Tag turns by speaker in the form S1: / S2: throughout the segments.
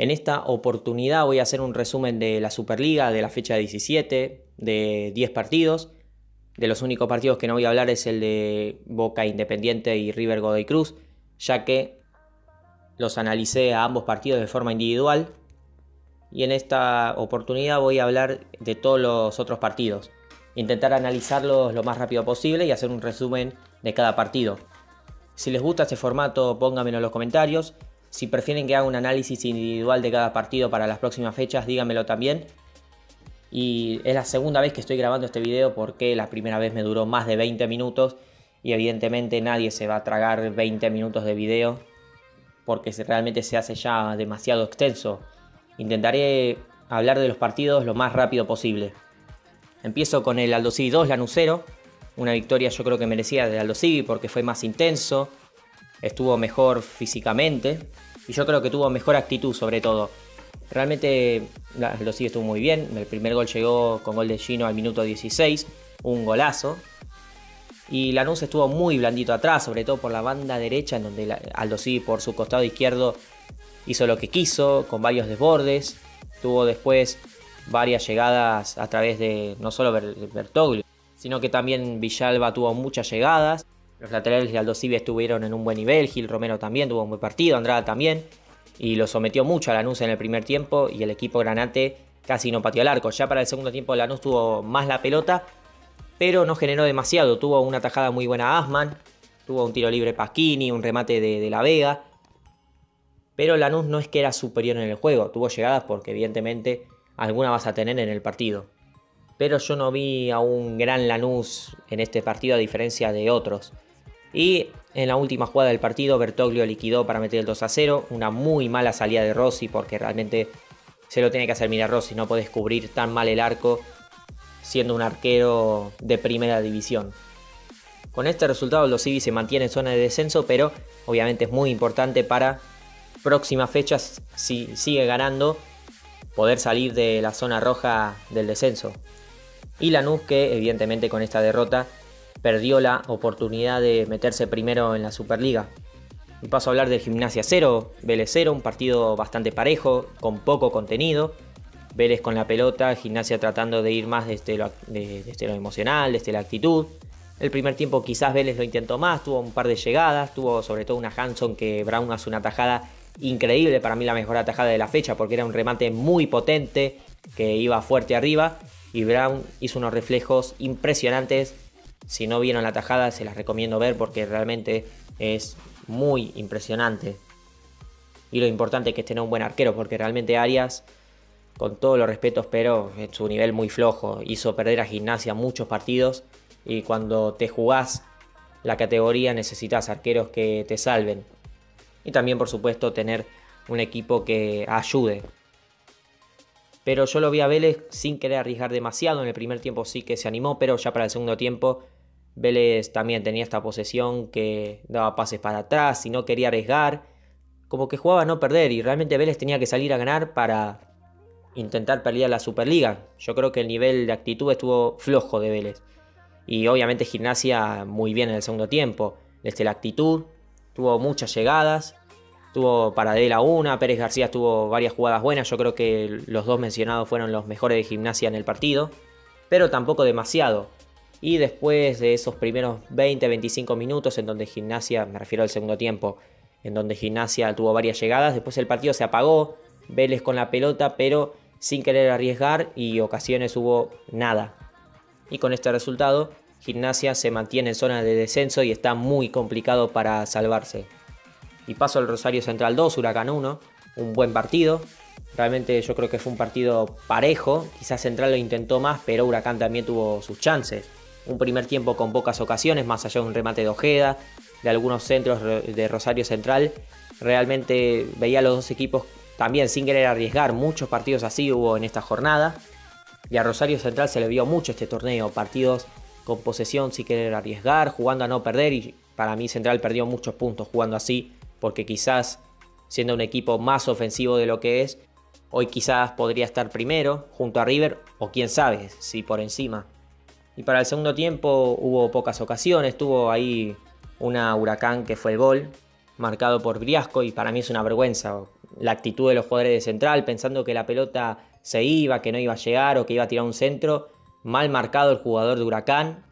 S1: En esta oportunidad voy a hacer un resumen de la Superliga de la fecha 17, de 10 partidos. De los únicos partidos que no voy a hablar es el de Boca Independiente y River Godoy Cruz, ya que los analicé a ambos partidos de forma individual. Y en esta oportunidad voy a hablar de todos los otros partidos. Intentar analizarlos lo más rápido posible y hacer un resumen de cada partido. Si les gusta este formato, pónganmelo en los comentarios. Si prefieren que haga un análisis individual de cada partido para las próximas fechas, díganmelo también. Y es la segunda vez que estoy grabando este video porque la primera vez me duró más de 20 minutos y evidentemente nadie se va a tragar 20 minutos de video porque realmente se hace ya demasiado extenso. Intentaré hablar de los partidos lo más rápido posible. Empiezo con el Aldo 2 Lanucero, una victoria yo creo que merecía de Aldo porque fue más intenso, estuvo mejor físicamente y yo creo que tuvo mejor actitud sobre todo. Realmente Aldo estuvo muy bien, el primer gol llegó con gol de Gino al minuto 16, un golazo. Y Lanús estuvo muy blandito atrás, sobre todo por la banda derecha, en donde Aldo por su costado izquierdo hizo lo que quiso, con varios desbordes. Tuvo después varias llegadas a través de no solo Bertoglio, sino que también Villalba tuvo muchas llegadas. Los laterales de Aldo estuvieron en un buen nivel, Gil Romero también tuvo un buen partido, Andrada también, y lo sometió mucho a Lanús en el primer tiempo y el equipo Granate casi no pateó al arco. Ya para el segundo tiempo Lanús tuvo más la pelota, pero no generó demasiado. Tuvo una tajada muy buena Asman, tuvo un tiro libre Pasquini, un remate de, La Vega. Pero Lanús no es que era superior en el juego, tuvo llegadas porque evidentemente alguna vas a tener en el partido. Pero yo no vi a un gran Lanús en este partido a diferencia de otros. Y en la última jugada del partido Bertoglio liquidó para meter el 2 a 0. Una muy mala salida de Rossi porque realmente se lo tiene que hacer mirar Rossi. No puedes cubrir tan mal el arco siendo un arquero de primera división. Con este resultado los Civi se mantiene en zona de descenso, pero obviamente es muy importante para próximas fechas, si sigue ganando, poder salir de la zona roja del descenso. Y Lanús que evidentemente con esta derrota perdió la oportunidad de meterse primero en la Superliga. Y paso a hablar del Gimnasia 0, Vélez 0, un partido bastante parejo, con poco contenido, Vélez con la pelota, Gimnasia tratando de ir más desde lo, desde lo emocional, desde la actitud. El primer tiempo quizás Vélez lo intentó más, tuvo un par de llegadas, tuvo sobre todo una Hanson que Brown hace una tajada increíble, para mí la mejor atajada de la fecha porque era un remate muy potente que iba fuerte arriba y Brown hizo unos reflejos impresionantes. Si no vieron la tajada se las recomiendo ver porque realmente es muy impresionante. Y lo importante es que esté un buen arquero porque realmente Arias con todos los respetos, pero en su nivel muy flojo. Hizo perder a Gimnasia muchos partidos y cuando te jugás la categoría necesitas arqueros que te salven. Y también, por supuesto, tener un equipo que ayude. Pero yo lo vi a Vélez sin querer arriesgar demasiado. En el primer tiempo sí que se animó, pero ya para el segundo tiempo Vélez también tenía esta posesión que daba pases para atrás y no quería arriesgar. Como que jugaba a no perder y realmente Vélez tenía que salir a ganar para intentar pelear la Superliga. Yo creo que el nivel de actitud estuvo flojo de Vélez. Y obviamente Gimnasia muy bien en el segundo tiempo. Desde la actitud, tuvo muchas llegadas, tuvo Paradela una, Pérez García tuvo varias jugadas buenas, yo creo que los dos mencionados fueron los mejores de Gimnasia en el partido, pero tampoco demasiado. Y después de esos primeros 20-25 minutos en donde Gimnasia, me refiero al segundo tiempo, en donde Gimnasia tuvo varias llegadas, después el partido se apagó, Vélez con la pelota, pero sin querer arriesgar y ocasiones hubo nada. Y con este resultado, Gimnasia se mantiene en zona de descenso y está muy complicado para salvarse. Y paso al Rosario Central 2, Huracán 1, un buen partido. Realmente yo creo que fue un partido parejo, quizás Central lo intentó más, pero Huracán también tuvo sus chances. Un primer tiempo con pocas ocasiones, más allá de un remate de Ojeda, de algunos centros de Rosario Central. Realmente veía a los dos equipos también sin querer arriesgar, muchos partidos así hubo en esta jornada. Y a Rosario Central se le vio mucho este torneo, partidos con posesión sin querer arriesgar, jugando a no perder y para mí Central perdió muchos puntos jugando así, porque quizás siendo un equipo más ofensivo de lo que es, hoy quizás podría estar primero junto a River o quién sabe si por encima. Y para el segundo tiempo hubo pocas ocasiones, tuvo ahí una huracán que fue el gol, marcado por Briasco y para mí es una vergüenza la actitud de los jugadores de central, pensando que la pelota se iba, que no iba a llegar o que iba a tirar un centro. Mal marcado el jugador de Huracán.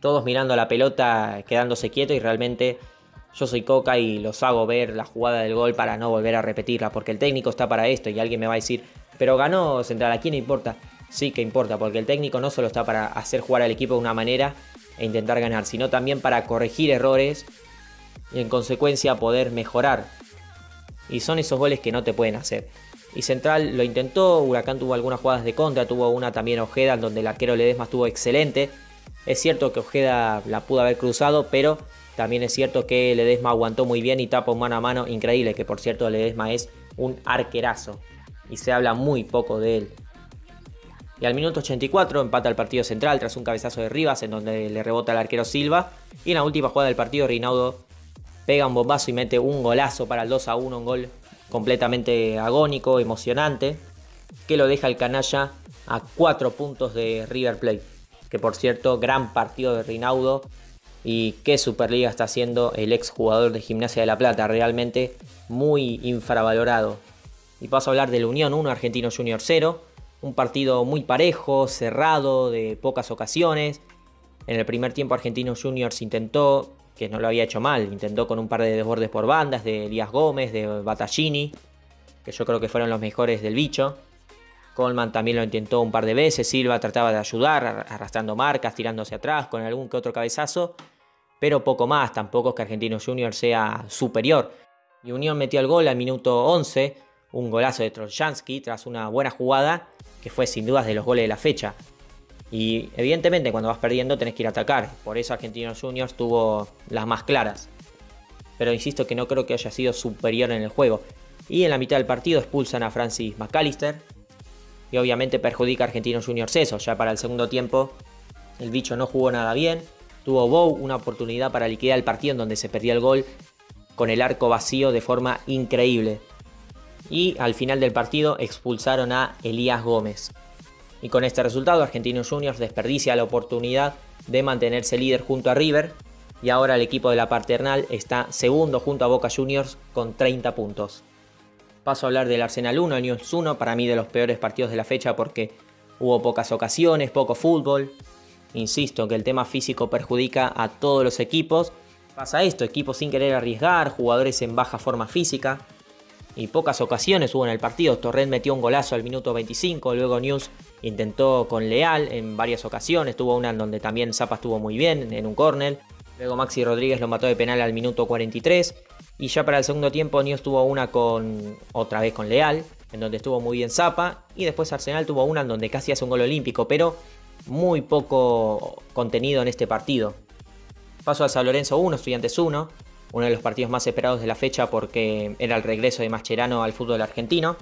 S1: Todos mirando a la pelota, quedándose quietos y realmente yo soy Coca y los hago ver la jugada del gol para no volver a repetirla, porque el técnico está para esto y alguien me va a decir, pero ganó Central, ¿a quién importa? Sí que importa, porque el técnico no solo está para hacer jugar al equipo de una manera e intentar ganar, sino también para corregir errores y en consecuencia poder mejorar. Y son esos goles que no te pueden hacer. Y Central lo intentó, Huracán tuvo algunas jugadas de contra, tuvo una también Ojeda donde el arquero Ledesma estuvo excelente. Es cierto que Ojeda la pudo haber cruzado, pero también es cierto que Ledesma aguantó muy bien y tapó mano a mano increíble, que por cierto Ledesma es un arquerazo y se habla muy poco de él. Y al minuto 84 empata el partido central tras un cabezazo de Rivas en donde le rebota el arquero Silva. Y en la última jugada del partido Rinaudo pega un bombazo y mete un golazo para el 2 a 1, un gol completamente agónico, emocionante, que lo deja el canalla a 4 puntos de River Plate. Que por cierto, gran partido de Rinaudo y qué Superliga está haciendo el ex jugador de Gimnasia de la Plata, realmente muy infravalorado. Y paso a hablar de la Unión 1, Argentino Junior 0, un partido muy parejo, cerrado, de pocas ocasiones. En el primer tiempo Argentino Juniors intentó, que no lo había hecho mal, intentó con un par de desbordes por bandas de Elías Gómez, de Battaglini, que yo creo que fueron los mejores del bicho. Coleman también lo intentó un par de veces, Silva trataba de ayudar, arrastrando marcas, tirándose atrás con algún que otro cabezazo, pero poco más, tampoco es que Argentino Juniors sea superior. Y Unión metió el gol al minuto 11, un golazo de Troljansky tras una buena jugada que fue sin dudas de los goles de la fecha. Y evidentemente cuando vas perdiendo tenés que ir a atacar. Por eso Argentinos Juniors tuvo las más claras. Pero insisto que no creo que haya sido superior en el juego. Y en la mitad del partido expulsan a Francis McAllister. Y obviamente perjudica a Argentinos Juniors eso. Ya para el segundo tiempo el bicho no jugó nada bien. Tuvo Bow una oportunidad para liquidar el partido en donde se perdió el gol con el arco vacío de forma increíble. Y al final del partido expulsaron a Elías Gómez. Y con este resultado, Argentinos Juniors desperdicia la oportunidad de mantenerse líder junto a River. Y ahora el equipo de la paternal está segundo junto a Boca Juniors con 30 puntos. Paso a hablar del Arsenal 1, el News 1, para mí de los peores partidos de la fecha porque hubo pocas ocasiones, poco fútbol. Insisto que el tema físico perjudica a todos los equipos. Pasa esto, equipos sin querer arriesgar, jugadores en baja forma física y pocas ocasiones hubo en el partido. Torrent metió un golazo al minuto 25, luego News intentó con Leal en varias ocasiones, tuvo una en donde también Zapa estuvo muy bien en un córner. Luego Maxi Rodríguez lo mató de penal al minuto 43 y ya para el segundo tiempo News tuvo una con otra vez con Leal, en donde estuvo muy bien Zapa y después Arsenal tuvo una en donde casi hace un gol olímpico, pero muy poco contenido en este partido. Paso a San Lorenzo 1, Estudiantes 1 uno de los partidos más esperados de la fecha porque era el regreso de Mascherano al fútbol argentino.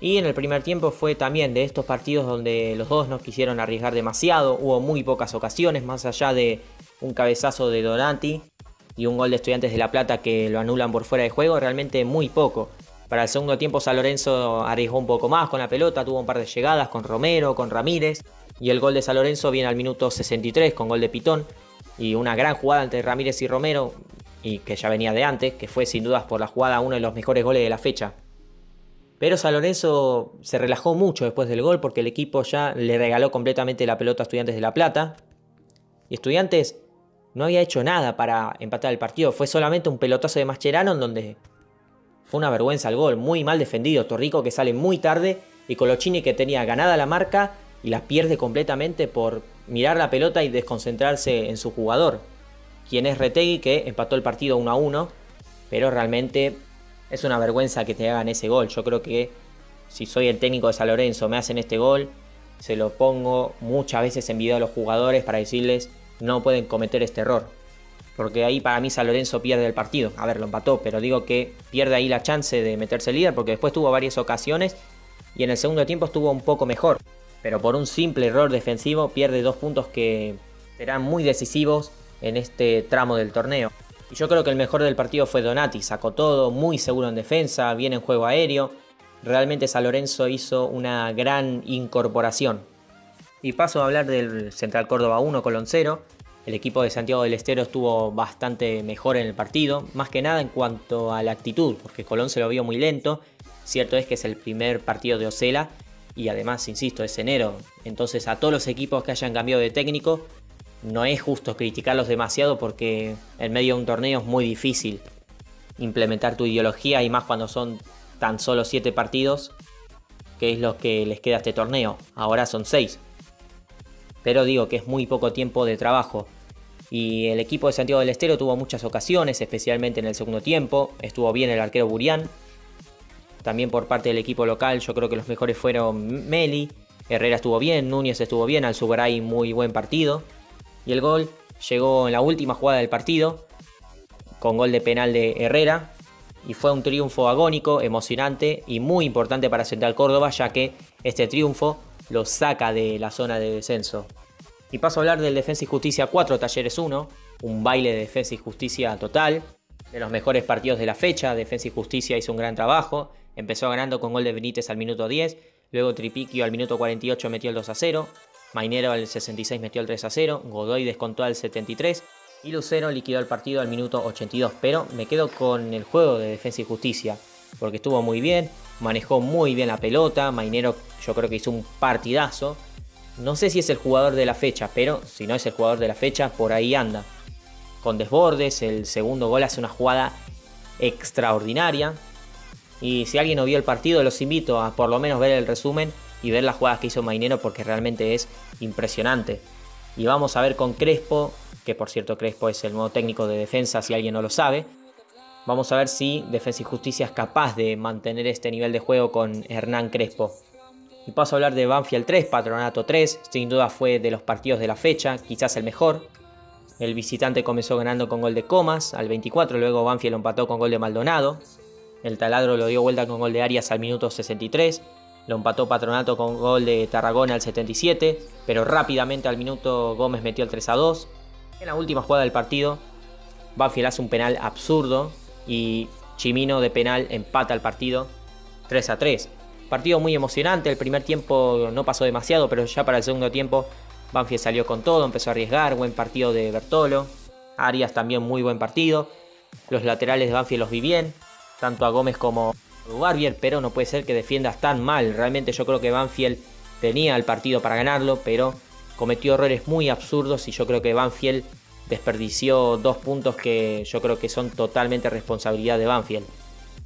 S1: Y en el primer tiempo fue también de estos partidos donde los dos no quisieron arriesgar demasiado, hubo muy pocas ocasiones, más allá de un cabezazo de Donati y un gol de Estudiantes de La Plata que lo anulan por fuera de juego, realmente muy poco. Para el segundo tiempo San Lorenzo arriesgó un poco más con la pelota, tuvo un par de llegadas con Romero, con Ramírez, y el gol de San Lorenzo viene al minuto 63 con gol de Pitón, y una gran jugada entre Ramírez y Romero, y que ya venía de antes, que fue sin dudas por la jugada uno de los mejores goles de la fecha. Pero San Lorenzo se relajó mucho después del gol porque el equipo ya le regaló completamente la pelota a Estudiantes de La Plata. Y Estudiantes no había hecho nada para empatar el partido, fue solamente un pelotazo de Mascherano en donde fue una vergüenza el gol, muy mal defendido. Torrico que sale muy tarde y Colochini que tenía ganada la marca y la pierde completamente por mirar la pelota y desconcentrarse en su jugador es Retegui, que empató el partido 1 a 1, pero realmente es una vergüenza que te hagan ese gol. Yo creo que si soy el técnico de San Lorenzo, me hacen este gol, se lo pongo muchas veces en video a los jugadores para decirles no pueden cometer este error. Porque ahí para mí San Lorenzo pierde el partido. A ver, lo empató, pero digo que pierde ahí la chance de meterse líder porque después tuvo varias ocasiones y en el segundo tiempo estuvo un poco mejor. Pero por un simple error defensivo pierde dos puntos que serán muy decisivos en este tramo del torneo. Y yo creo que el mejor del partido fue Donati, sacó todo, muy seguro en defensa, bien en juego aéreo. Realmente San Lorenzo hizo una gran incorporación. Y paso a hablar del Central Córdoba 1 Colón 0. El equipo de Santiago del Estero estuvo bastante mejor en el partido, más que nada en cuanto a la actitud, porque Colón se lo vio muy lento. Cierto es que es el primer partido de Ocela y además, insisto, es enero. Entonces a todos los equipos que hayan cambiado de técnico, no es justo criticarlos demasiado porque en medio de un torneo es muy difícil implementar tu ideología y más cuando son tan solo 7 partidos, que es lo que les queda a este torneo. Ahora son 6. Pero digo que es muy poco tiempo de trabajo. Y el equipo de Santiago del Estero tuvo muchas ocasiones, especialmente en el segundo tiempo. Estuvo bien el arquero Burián. También por parte del equipo local, yo creo que los mejores fueron Meli. Herrera estuvo bien, Núñez estuvo bien, Alzugaray muy buen partido. Y el gol llegó en la última jugada del partido, con gol de penal de Herrera. Y fue un triunfo agónico, emocionante y muy importante para Central Córdoba, ya que este triunfo lo saca de la zona de descenso. Y paso a hablar del Defensa y Justicia 4 Talleres 1, un baile de Defensa y Justicia total, de los mejores partidos de la fecha. Defensa y Justicia hizo un gran trabajo, empezó ganando con gol de Benítez al minuto 10, luego Tripiquio al minuto 48 metió el 2 a 0, Mainero al 66 metió el 3 a 0, Godoy descontó al 73 y Lucero liquidó el partido al minuto 82. Pero me quedo con el juego de defensa y justicia, porque estuvo muy bien, manejó muy bien la pelota, Mainero yo creo que hizo un partidazo. No sé si es el jugador de la fecha, pero si no es el jugador de la fecha, por ahí anda. Con desbordes, el segundo gol hace una jugada extraordinaria. Y si alguien no vio el partido, los invito a por lo menos ver el resumen y ver las jugadas que hizo Mainero porque realmente es impresionante. Y vamos a ver con Crespo, que por cierto Crespo es el nuevo técnico de defensa si alguien no lo sabe. Vamos a ver si Defensa y Justicia es capaz de mantener este nivel de juego con Hernán Crespo. Y paso a hablar de Banfield 3, Patronato 3. Sin duda fue de los partidos de la fecha, quizás el mejor. El visitante comenzó ganando con gol de Comas al 24, luego Banfield lo empató con gol de Maldonado. El taladro lo dio vuelta con gol de Arias al minuto 63. Lo empató Patronato con gol de Tarragona al 77, pero rápidamente al minuto Gómez metió el 3 a 2. En la última jugada del partido, Banfield hace un penal absurdo y Chimino de penal empata el partido 3 a 3. Partido muy emocionante, el primer tiempo no pasó demasiado, pero ya para el segundo tiempo Banfield salió con todo, empezó a arriesgar, buen partido de Bertolo, Arias también muy buen partido, los laterales de Banfield los vi bien, tanto a Gómez como Barbier, pero no puede ser que defiendas tan mal. Realmente yo creo que Banfield tenía el partido para ganarlo, pero cometió errores muy absurdos y yo creo que Banfield desperdició dos puntos que yo creo que son totalmente responsabilidad de Banfield.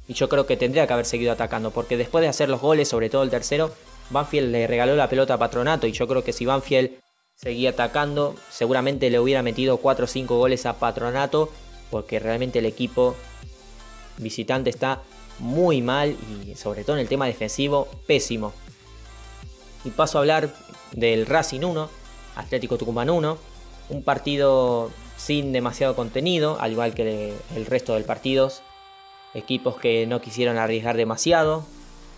S1: Y yo creo que tendría que haber seguido atacando, porque después de hacer los goles, sobre todo el tercero, Banfield le regaló la pelota a Patronato y yo creo que si Banfield seguía atacando, seguramente le hubiera metido 4 o 5 goles a Patronato, porque realmente el equipo visitante está muy mal y sobre todo en el tema defensivo, pésimo. Y paso a hablar del Racing 1, Atlético Tucumán 1, un partido sin demasiado contenido, al igual que el resto del partidos, equipos que no quisieron arriesgar demasiado,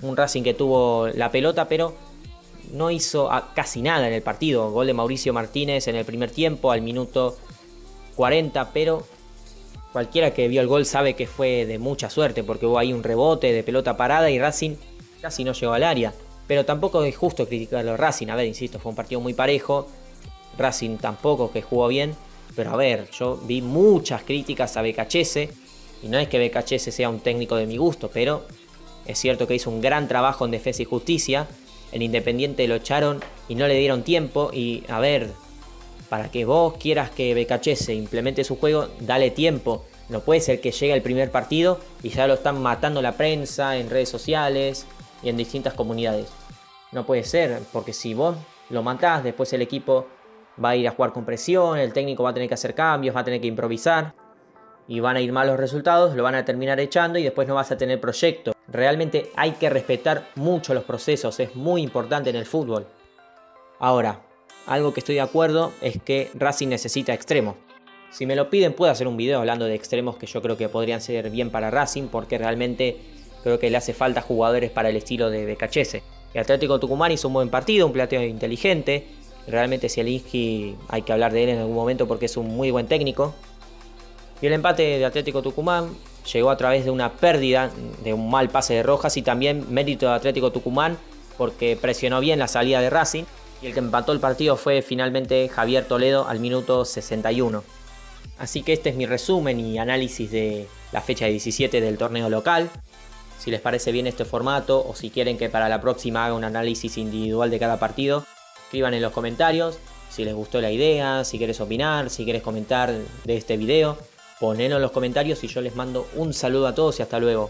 S1: un Racing que tuvo la pelota pero no hizo casi nada en el partido, gol de Mauricio Martínez en el primer tiempo al minuto 40, pero Cualquiera que vio el gol sabe que fue de mucha suerte porque hubo ahí un rebote de pelota parada y Racing casi no llegó al área. Pero tampoco es justo criticarlo a Racing. A ver, insisto, fue un partido muy parejo. Racing tampoco que jugó bien. Pero a ver, yo vi muchas críticas a Becachese. Y no es que Becachese sea un técnico de mi gusto, pero es cierto que hizo un gran trabajo en defensa y justicia. El Independiente lo echaron y no le dieron tiempo. Y a ver, para que vos quieras que BKC implemente su juego, dale tiempo. No puede ser que llegue el primer partido y ya lo están matando la prensa en redes sociales y en distintas comunidades. No puede ser, porque si vos lo matás, después el equipo va a ir a jugar con presión, el técnico va a tener que hacer cambios, va a tener que improvisar y van a ir mal los resultados, lo van a terminar echando y después no vas a tener proyecto. Realmente hay que respetar mucho los procesos, es muy importante en el fútbol. Ahora, algo que estoy de acuerdo es que Racing necesita extremos. Si me lo piden puedo hacer un video hablando de extremos que yo creo que podrían ser bien para Racing porque realmente creo que le hace falta jugadores para el estilo de Becachese. El Atlético Tucumán hizo un buen partido, un plateo inteligente. Realmente si el Ingi hay que hablar de él en algún momento porque es un muy buen técnico. Y el empate de Atlético Tucumán llegó a través de una pérdida, de un mal pase de Rojas y también mérito de Atlético Tucumán porque presionó bien la salida de Racing Y el que empató el partido fue finalmente Javier Toledo al minuto 61. Así que este es mi resumen y análisis de la fecha 17 del torneo local. Si les parece bien este formato o si quieren que para la próxima haga un análisis individual de cada partido, escriban en los comentarios si les gustó la idea, si quieres opinar, si quieres comentar de este video. Ponelo en los comentarios y yo les mando un saludo a todos y hasta luego.